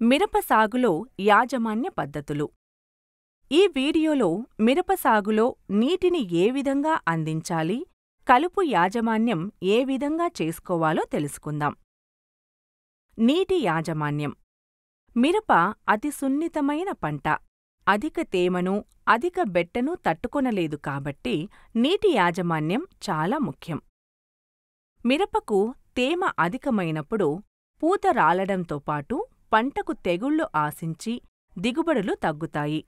మిరప సాగులో యాజమాన్య పద్ధతులు. ఈ వీడియోలో మిరప సాగులో నీటిని ఏ విధంగా అందించాలి? కలుపు యాజమాన్యం ఏ విధంగా చేసుకోవాలో తెలుసుకుందాం. నీటి యాజమాన్యం. మిరప అతి సున్నితమైన పంట. అధిక తేమను అధిక బెట్టను తట్టుకొనలేదు కాబట్టి నీటి యాజమాన్యం చాలా ముఖ్యం. మిరపకు తేమ అధికమైనప్పుడు పూత రాలడంతో పాటు పంటకు తెగుళ్ళు ఆశించి దిగుబడులు తగ్గుతాయి.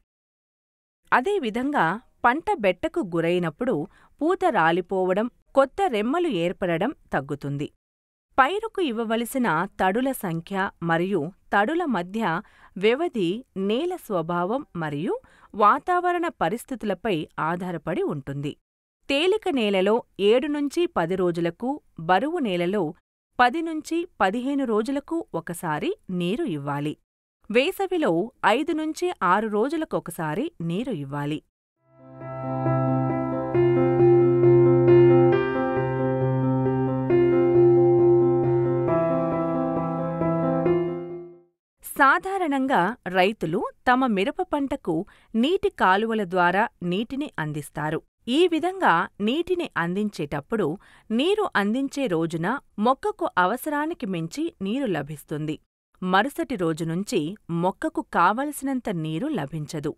అదేవిధంగా పంట బెట్టకు గురైనప్పుడు పూత రాలిపోవడం కొత్త రెమ్మలు ఏర్పడడం తగ్గుతుంది. పైరుకు ఇవ్వవలసిన తడుల సంఖ్య మరియు తడుల మధ్య వ్యవధి నేల స్వభావం మరియు వాతావరణ పరిస్థితులపై ఆధారపడి ఉంటుంది. తేలిక నేలలో ఏడు నుంచి పది రోజులకు బరువు నేలలో పది నుంచి పదిహేను రోజులకు ఒకసారి నీరు ఇవ్వాలి. వేసవిలో ఐదు నుంచి ఆరు రోజులకొకసారి నీరు ఇవ్వాలి. సాధారణంగా రైతులు తమ మిరప పంటకు నీటి కాలువల ద్వారా నీటిని అందిస్తారు. ఈ విధంగా నీటిని అందించేటప్పుడు నీరు అందించే రోజున మొక్కకు అవసరానికి మించి నీరు లభిస్తుంది. మరుసటి రోజు నుంచి మొక్కకు కావలసినంత నీరు లభించదు.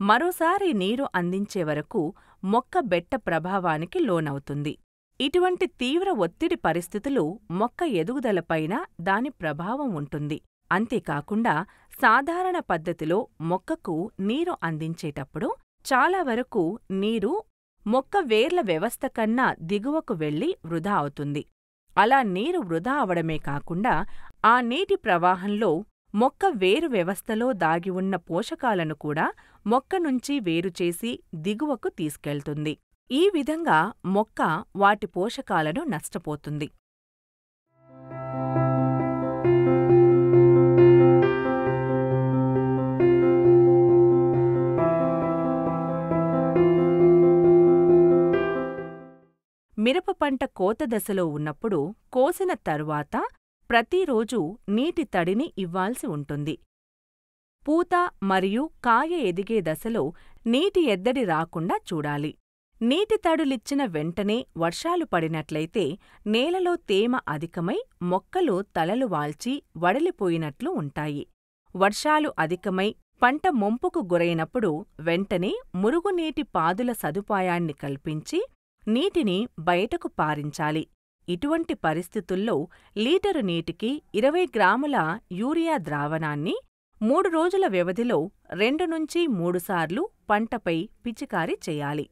మరోసారి నీరు అందించే వరకు మొక్క బెట్ట ప్రభావానికి లోనవుతుంది. ఇటువంటి తీవ్ర ఒత్తిడి పరిస్థితులు మొక్క ఎదుగుదలపైన దాని ప్రభావం ఉంటుంది. అంతేకాకుండా సాధారణ పద్ధతిలో మొక్కకు నీరు అందించేటప్పుడు చాలా వరకు నీరు మొక్క వేర్ల వ్యవస్థ కన్నా దిగువకు వెళ్ళి వృధా అవుతుంది. అలా నీరు వృధా అవడమే కాకుండా ఆ నీటి ప్రవాహంలో మొక్క వేరు వ్యవస్థలో దాగి ఉన్న పోషకాలను కూడా మొక్క నుంచి వేరుచేసి దిగువకు తీసుకెళ్తుంది. ఈ విధంగా మొక్క వాటి పోషకాలను నష్టపోతుంది. మిరప పంట కోత దశలో ఉన్నప్పుడు కోసిన తరువాత ప్రతిరోజూ నీటి తడిని ఇవ్వాల్సి ఉంటుంది. పూత మరియు కాయ ఎదిగే దశలో నీటి ఎద్దడి రాకుండా చూడాలి. నీటి తడులిచ్చిన వెంటనే వర్షాలు పడినట్లయితే నేలలో తేమ అధికమై మొక్కలు తలలు వాల్చి వడలిపోయినట్లు ఉంటాయి. వర్షాలు అధికమై పంట ముంపుకు గురైనప్పుడు వెంటనే మురుగునీటి పాదుల సదుపాయాన్ని కల్పించి నీటిని బయటకు పారించాలి. ఇటువంటి పరిస్థితుల్లో లీటరు నీటికి ఇరవై గ్రాముల యూరియా ద్రావణాన్ని మూడు రోజుల వ్యవధిలో రెండు నుంచి మూడుసార్లు పంటపై పిచికారీ చేయాలి.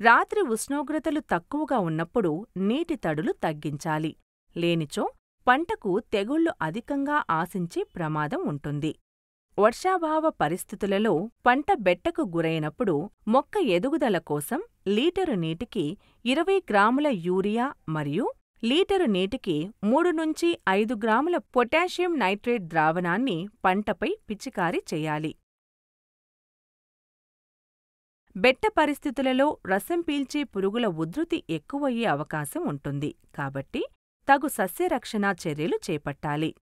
రాత్రి ఉష్ణోగ్రతలు తక్కువగా ఉన్నప్పుడు నీటి తడులు తగ్గించాలి. లేనిచో పంటకు తెగుళ్ళు అధికంగా ఆశించే ప్రమాదం ఉంటుంది. వర్షాభావ పరిస్థితులలో పంట బెట్టకు గురైనప్పుడు మొక్క ఎదుగుదల కోసం లీటరు నీటికి ఇరవై గ్రాముల యూరియా మరియు లీటరు నీటికి మూడు నుంచి ఐదు గ్రాముల పొటాషియం నైట్రేట్ ద్రావణాన్ని పంటపై పిచికారీ చేయాలి. బెట్ట పరిస్థితులలో రసం పీల్చే పురుగుల ఉధృతి ఎక్కువయ్యే అవకాశం ఉంటుంది. కాబట్టి తగు సస్యరక్షణా చర్యలు చేపట్టాలి.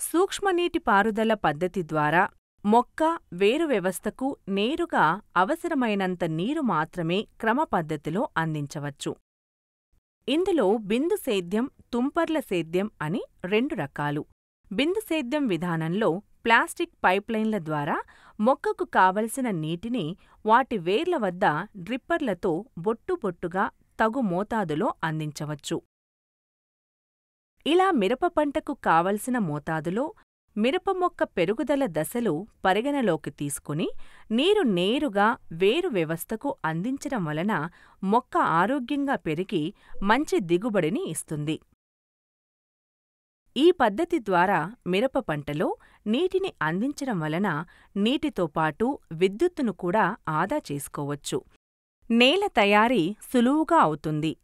సూక్ష్మనీటి పారుదల పద్ధతి ద్వారా మొక్క వేరు వ్యవస్థకు నేరుగా అవసరమైనంత నీరు మాత్రమే క్రమపద్ధతిలో అందించవచ్చు. ఇందులో బిందు సేద్యం తుంపర్ల సేద్యం అని రెండు రకాలు. బిందు సేద్యం విధానంలో ప్లాస్టిక్ పైప్లైన్ల ద్వారా మొక్కకు కావలసిన నీటిని వాటి వేర్ల వద్ద డ్రిప్పర్లతో బొట్టుబొట్టుగా తగు మోతాదులో అందించవచ్చు. ఇలా మిరప పంటకు కావలసిన మోతాదులో మిరప మొక్క పెరుగుదల దశలు పరిగణలోకి తీసుకుని నీరు నేరుగా వేరు వ్యవస్థకు అందించడం వలన మొక్క ఆరోగ్యంగా పెరిగి మంచి దిగుబడిని ఇస్తుంది. ఈ పద్ధతి ద్వారా మిరప పంటలో నీటిని అందించడం వలన నీటితో పాటు విద్యుత్తును కూడా ఆదా చేసుకోవచ్చు. నేల తయారీ సులువుగా అవుతుంది.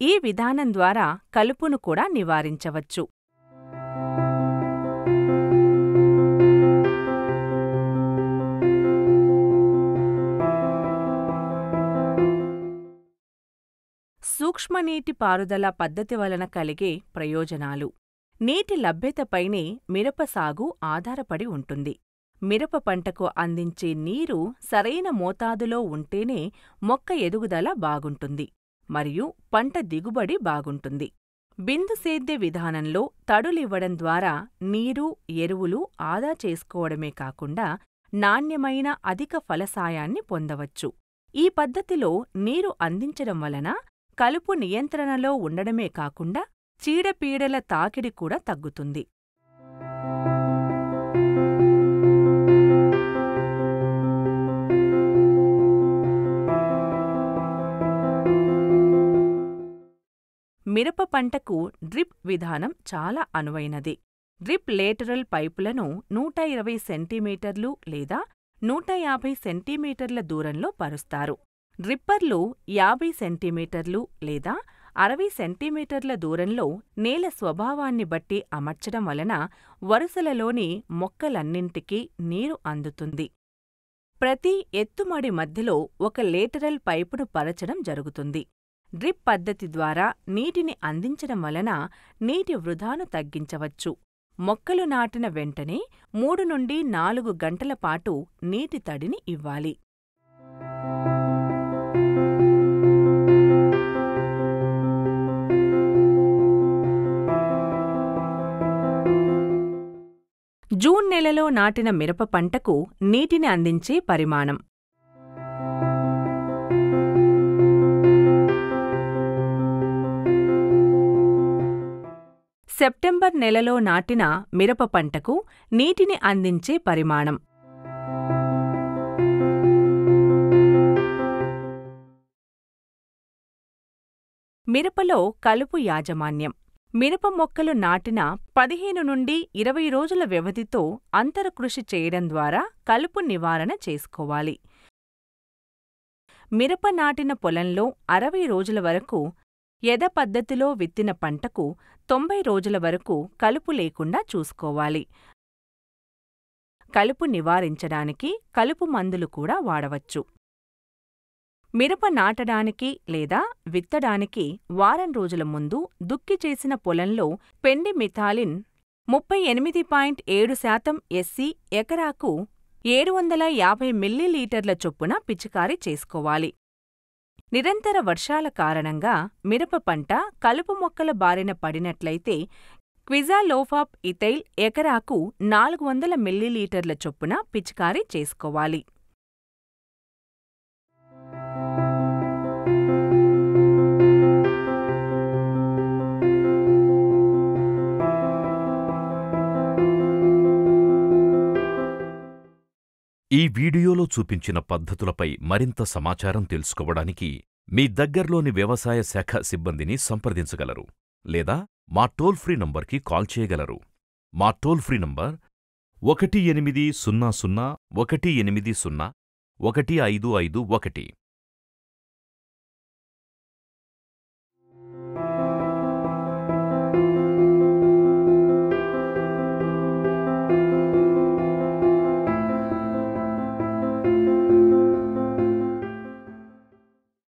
ఈ విధానం ద్వారా కలుపును కూడా నివారించవచ్చు. సూక్ష్మనీటిపారుదల పద్ధతి వలన కలిగే ప్రయోజనాలు. నీటి లభ్యతపైనే మిరప సాగు ఆధారపడి ఉంటుంది. మిరప పంటకు అందించే నీరు సరైన మోతాదులో ఉంటేనే మొక్క ఎదుగుదల బాగుంటుంది మరియు పంట దిగుబడి బాగుంటుంది. బిందు సేద్య విధానంలో తడులివ్వడం ద్వారా నీరు ఎరువులు ఆదా చేసుకోవడమే కాకుండా నాణ్యమైన అధిక ఫలసాయాన్ని పొందవచ్చు. ఈ పద్ధతిలో నీరు అందించడం వలన కలుపు నియంత్రణలో ఉండడమే కాకుండా చీడపీడల తాకిడి కూడా తగ్గుతుంది. మిరప పంటకు డ్రిప్ విధానం చాలా అనువైనది. డ్రిప్ లేటరల్ పైపులను నూట ఇరవై సెంటీమీటర్లు లేదా నూట యాభై సెంటీమీటర్ల దూరంలో పరుస్తారు. డ్రిప్పర్లు యాభై సెంటీమీటర్లు లేదా అరవై సెంటీమీటర్ల దూరంలో నేల స్వభావాన్ని బట్టి అమర్చడం వలన వరుసలలోని మొక్కలన్నింటికీ నీరు అందుతుంది. ప్రతి ఎత్తుమడి మధ్యలో ఒక లేటరల్ పైపును పరచడం జరుగుతుంది. డ్రిప్ పద్ధతి ద్వారా నీటిని అందించడం వలన నీటి వృధాను తగ్గించవచ్చు. మొక్కలు నాటిన వెంటనే మూడు నుండి నాలుగు గంటల పాటు నీటి తడిని ఇవ్వాలి. జూన్ నెలలో నాటిన మిరప పంటకు నీటిని అందించే పరిమాణం. సెప్టెంబర్ నెలలో నాటిన మిరప పంటకు నీటిని అందించే పరిమాణం. మిరపలో కలుపు యాజమాన్యం. మిరప మొక్కలు నాటిన పదిహేను నుండి ఇరవై రోజుల వ్యవధితో అంతరకృషి చేయడం ద్వారా కలుపు నివారణ చేసుకోవాలి. మిరప నాటిన పొలంలో అరవై రోజుల వరకు యథ పద్ధతిలో విత్తిన పంటకు తొంభై రోజుల వరకు కలుపు లేకుండా చూసుకోవాలి. కలుపు నివారించడానికి కలుపు మందులు కూడా వాడవచ్చు. మిరప నాటడానికి లేదా విత్తడానికి వారం రోజుల ముందు దుక్కి చేసిన పొలంలో పెండి మిథాలిన్ ముప్పై ఎనిమిది పాయింట్ ఏడు శాతం ఎస్సి ఎకరాకు ఏడు వందల యాభై మిల్లీలీటర్ల చొప్పున పిచికారీ చేసుకోవాలి. నిరంతర వర్షాల కారణంగా మిరప పంట కలుపు మొక్కల బారిన పడినట్లయితే క్విజాలోఫాప్ ఇథైల్ ఎకరాకు నాలుగు వందల మిల్లీలీటర్ల చొప్పున పిచికారీ చేసుకోవాలి. ఈ వీడియోలో చూపించిన పద్ధతులపై మరింత సమాచారం తెలుసుకోవడానికి మీ దగ్గర్లోని వ్యవసాయ శాఖ సిబ్బందిని సంప్రదించగలరు లేదా మా టోల్ ఫ్రీ నంబర్కి కాల్ చేయగలరు. మా టోల్ ఫ్రీ నంబర్ ఒకటి ఎనిమిది సున్నా సున్నా ఒకటి ఎనిమిది సున్నా ఒకటి ఐదు ఐదు ఒకటి.